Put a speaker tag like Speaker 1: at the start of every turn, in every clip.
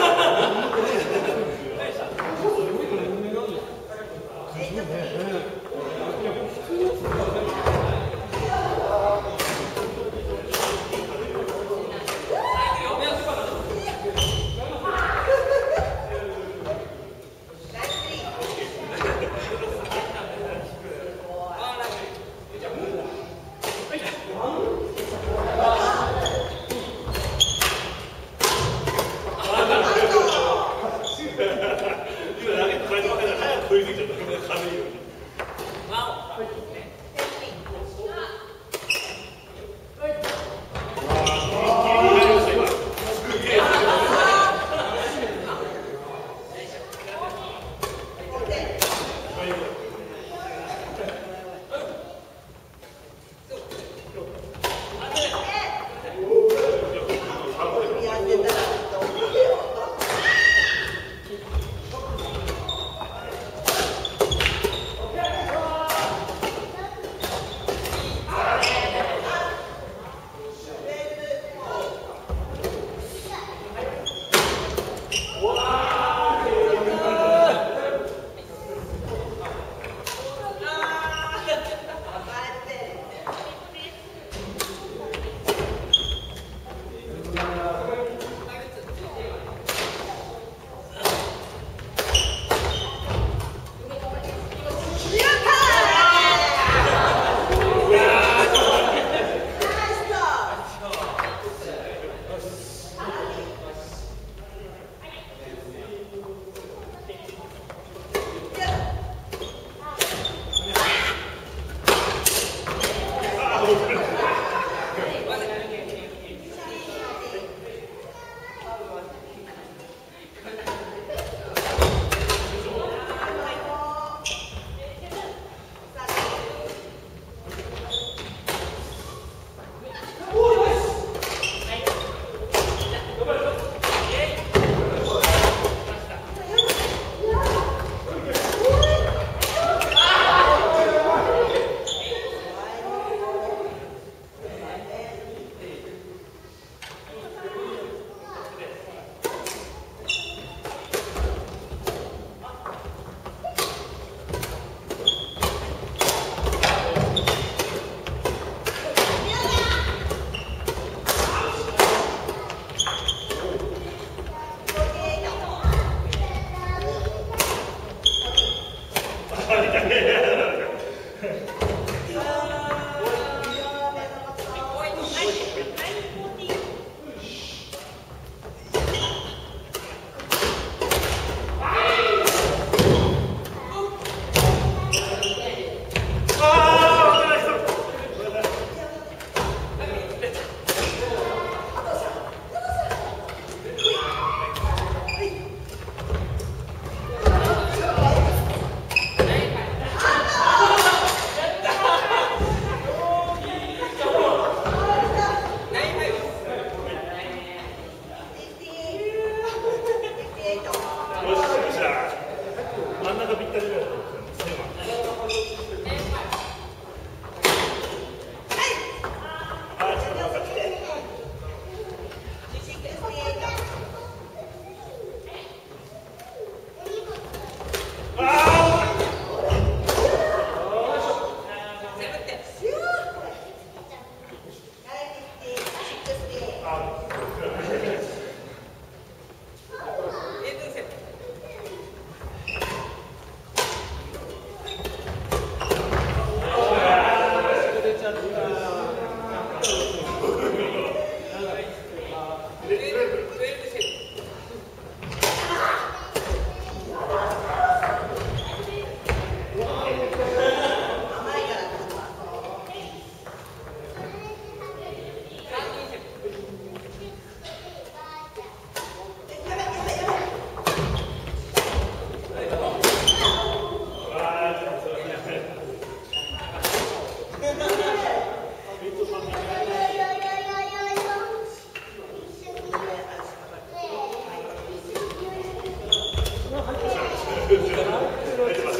Speaker 1: え っ Это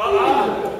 Speaker 2: Vai lá!